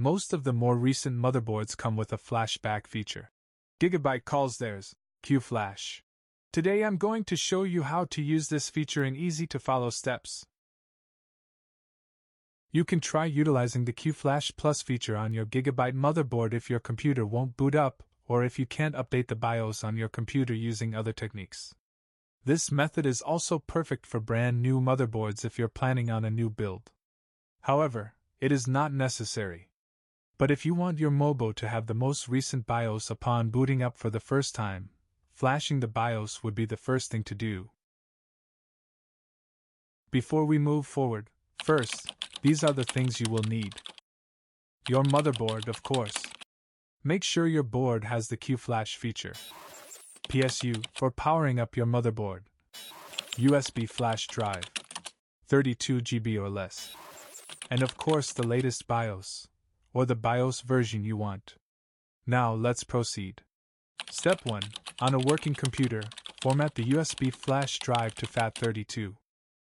Most of the more recent motherboards come with a flashback feature. Gigabyte calls theirs Q-Flash. Today I'm going to show you how to use this feature in easy to follow steps. You can try utilizing the Q-Flash Plus feature on your Gigabyte motherboard if your computer won't boot up or if you can't update the BIOS on your computer using other techniques. This method is also perfect for brand new motherboards if you're planning on a new build. However, it is not necessary. But if you want your Mobo to have the most recent BIOS upon booting up for the first time, flashing the BIOS would be the first thing to do. Before we move forward, first, these are the things you will need. Your motherboard, of course. Make sure your board has the Q-Flash feature. PSU for powering up your motherboard. USB flash drive. 32 GB or less. And of course, the latest BIOS, or the BIOS version you want. Now let's proceed. Step 1 On a working computer, format the USB flash drive to FAT32.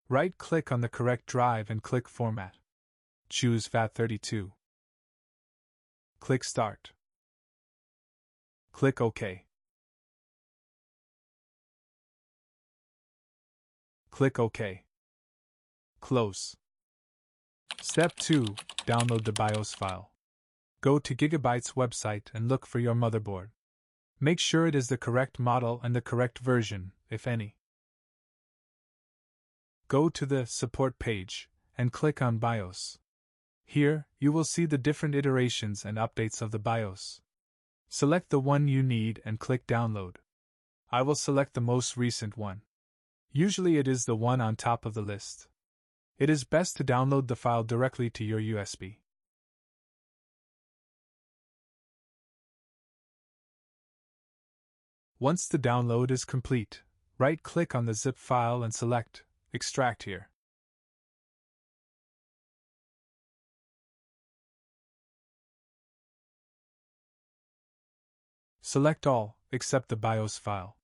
Right click on the correct drive and click Format. Choose FAT32. Click Start. Click OK. Click OK. Close. Step 2 Download the BIOS file. Go to Gigabyte's website and look for your motherboard. Make sure it is the correct model and the correct version, if any. Go to the Support page and click on BIOS. Here, you will see the different iterations and updates of the BIOS. Select the one you need and click Download. I will select the most recent one. Usually it is the one on top of the list. It is best to download the file directly to your USB. Once the download is complete, right click on the zip file and select Extract here. Select all, except the BIOS file.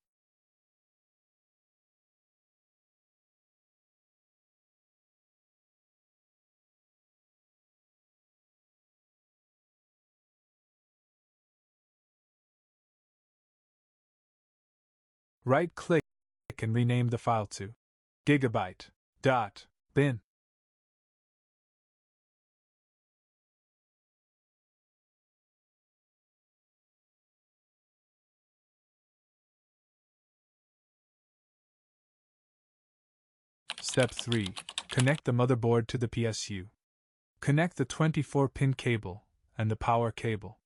Right click and rename the file to gigabyte.bin. Step 3. Connect the motherboard to the PSU. Connect the 24 pin cable and the power cable.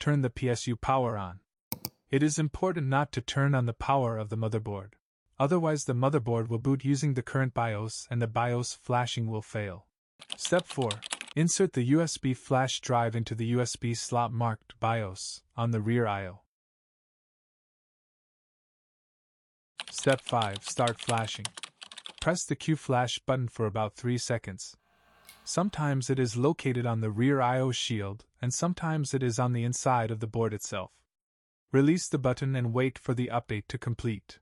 Turn the PSU power on. It is important not to turn on the power of the motherboard. Otherwise, the motherboard will boot using the current BIOS and the BIOS flashing will fail. Step 4. Insert the USB flash drive into the USB slot marked BIOS on the rear I.O. Step 5. Start flashing. Press the Q flash button for about 3 seconds. Sometimes it is located on the rear I.O. shield, and sometimes it is on the inside of the board itself. Release the button and wait for the update to complete.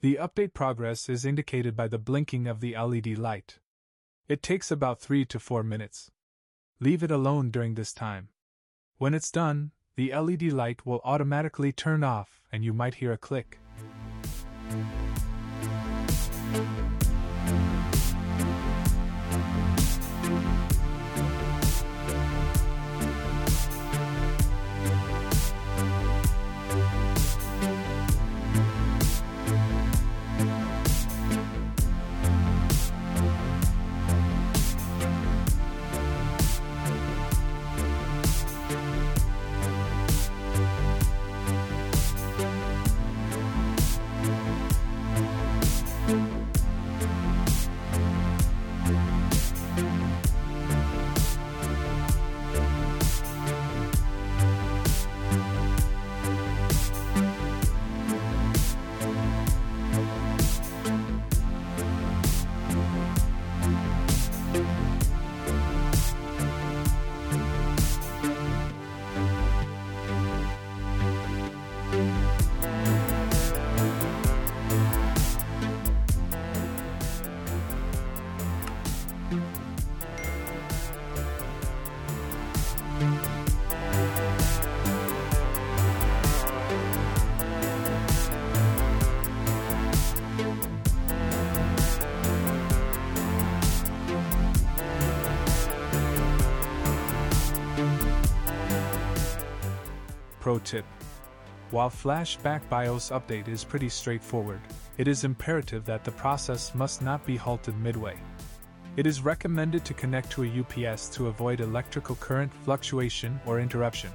The update progress is indicated by the blinking of the LED light. It takes about 3 to 4 minutes. Leave it alone during this time. When it's done, the LED light will automatically turn off and you might hear a click. Pro tip While Flashback BIOS update is pretty straightforward, it is imperative that the process must not be halted midway. It is recommended to connect to a UPS to avoid electrical current fluctuation or interruption.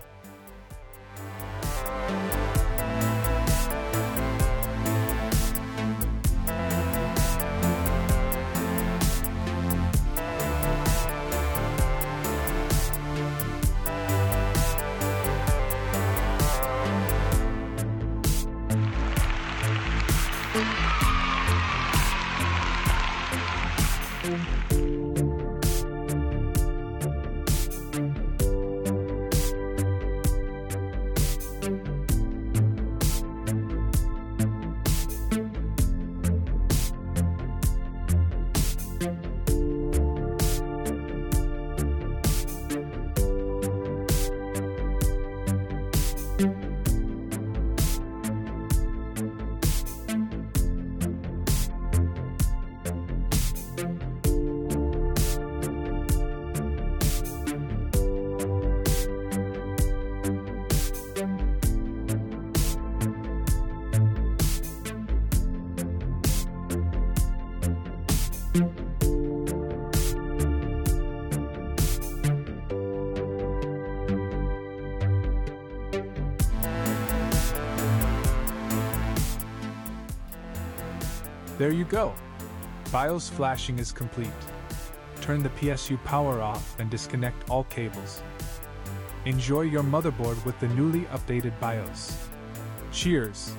There you go. BIOS flashing is complete. Turn the PSU power off and disconnect all cables. Enjoy your motherboard with the newly updated BIOS. Cheers!